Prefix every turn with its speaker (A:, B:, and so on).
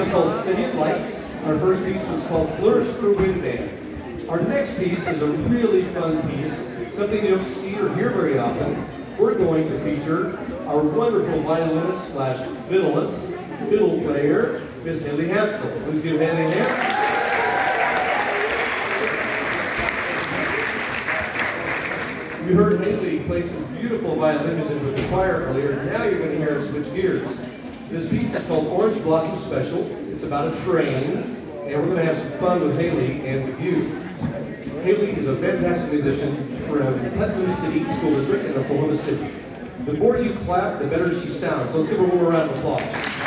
A: was called City of Lights. Our first piece was called Flourish for Wind Band. Our next piece is a really fun piece, something you don't see or hear very often. We're going to feature our wonderful violinist slash fiddleist, fiddle player, Miss Haley Hansel. Please give Haley a hand. You heard Haley play some beautiful violin music with the choir earlier. Now you're going to hear her switch gears. This piece is called Orange Blossom Special. It's about a train, and we're going to have some fun with Haley and with you. Haley is a fantastic musician from Putnam City School District in Oklahoma City. The more you clap, the better she sounds. So let's give her one more round of applause.